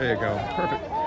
There you go. Perfect.